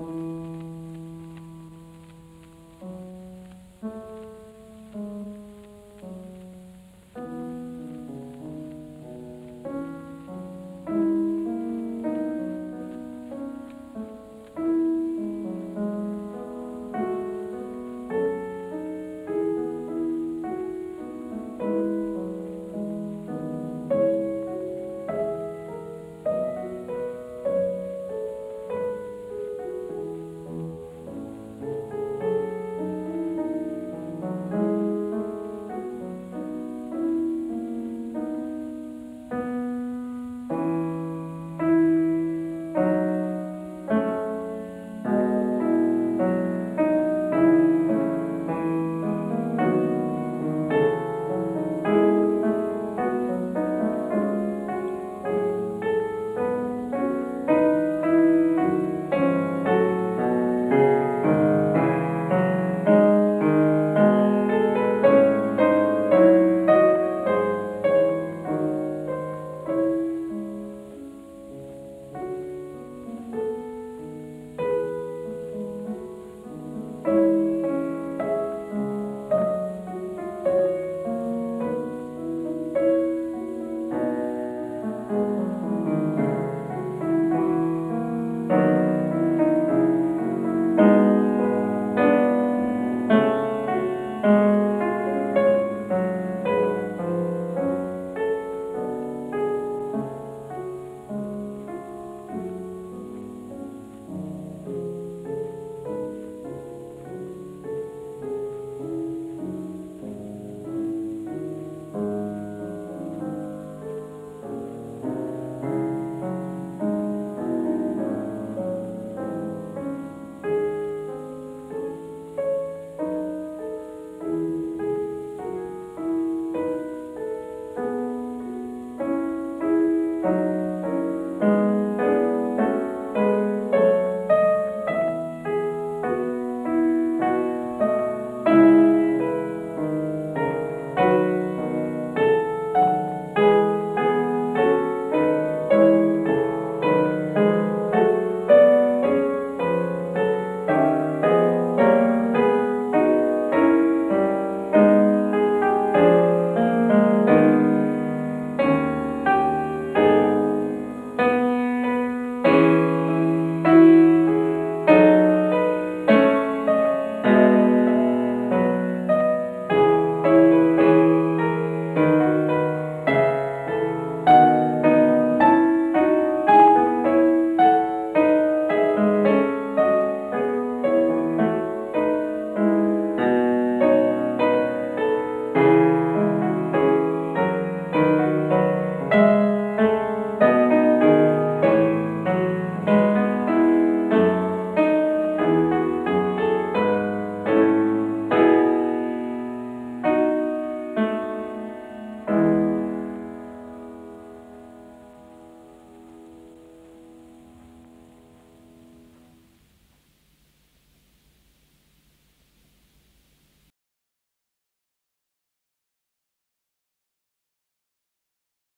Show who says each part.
Speaker 1: Mm-hmm.